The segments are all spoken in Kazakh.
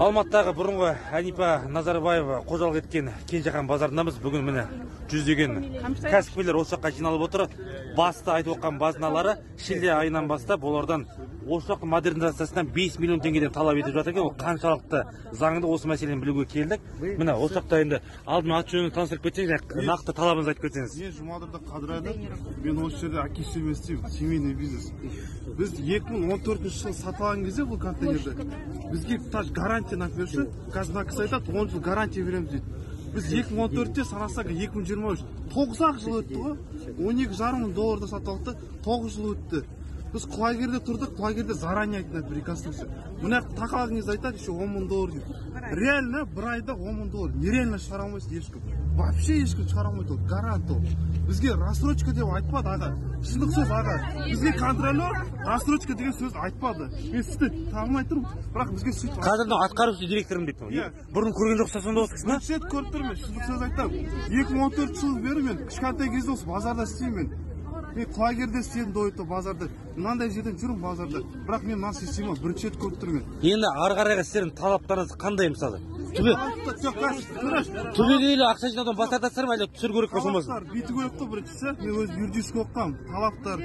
алматыдағы бұрынғы әнипа назарбаева қожалық еткен кенжехан базарындамыз. Бүгін міне жүздеген кәсіпкерлер осы жаққа жиналып отыр. Басты айтып отқан базыналары шілде айынан бастап олардан осы жақтың модернизациясына 5 миллион теңгеден талап етіп жатыр екен. Ол қаншалықты заңды осы мәселені білуге келдік. Міне осы жақта енді алдымен аты жөнін таныстырып кетсеңіз және нақты талабыңызды айтып кетсеңіз. мен жұмадырда қадырәлі мен осы жерде әке шешемен істеймін семейный бизнес. Біз 2014 жылы сатып алған кезде бұл контейнерді бізге даже гарантия например ше қазір мына кісі айтады он жыл гарантия береміз дейді. Біз 2014-те санасақ 2023 тоғыз ақ жыл өтті ғой. он екі жарым мың долларда сатып алдық та тоғыз жыл өтті. Біз құлагерде тұрдық құлагерде заранее айтты реконструкция. Мына кезде айтады еще он мың доллар дейді. Реально бір айда он мың доллар. Нереально шығара алмайсың ешкім. Вообще ешкім шығара алмайды ол. Гарант ол. Бізге рассрочка деп айтпады аға. Шындық сөз аға. Бізге контролер рассрочка деген сөзді айтпады. Мен сізді танымай тұрмын бірақ бізге сөйтіп қазір мынау атқарушы директорым дейді Иә. бұрын көрген жоқсыз сонда осы кісіні бірінші рет көріп тұрмын мен шындық сөз айтамын. Екі мың он төртінші жылы бері мен кішкентай кезде осы базарда істеймін мен. Мен құлагерде істедім до этого базарда мынандай жерден жүрмін базарда бірақ мен мына система бірінші рет көріп тұрмын енді ары қарайғы сіздердің талаптарыңыз қандай мысалы? Түбегейлі ақша жинаудан бас тартасыздар ма әлде түсір керек пе болмасын талаптар бүйту керек қой біріншісі. Мен өзім юридический оқығанмын. Талаптар.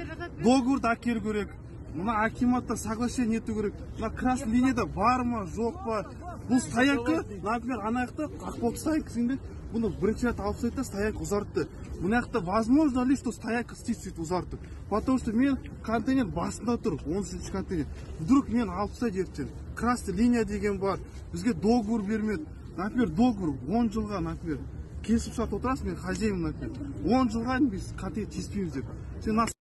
Договорды әкелу керек. Мына акиматта соглашение ету керек. Мына красный линияда бар ма жоқ па? Бұл стоянка например ана жақта ақболт стоянкасында бұны бірінші рет алып тастайды да стоянка ұзартты. Мына жақта возможно ли что стоянка істейді сөйтіп ұзартып потому что мен контейнер басында тұр он үшінші контейнер. Вдруг мен алып тастайды ертең. Красный линия деген бар. Бізге договор бермеді. Например договор он жылға например келісімшарт отырасың мен хозяин например. Он жылға біз контейнер тиіспейміз деп. Сен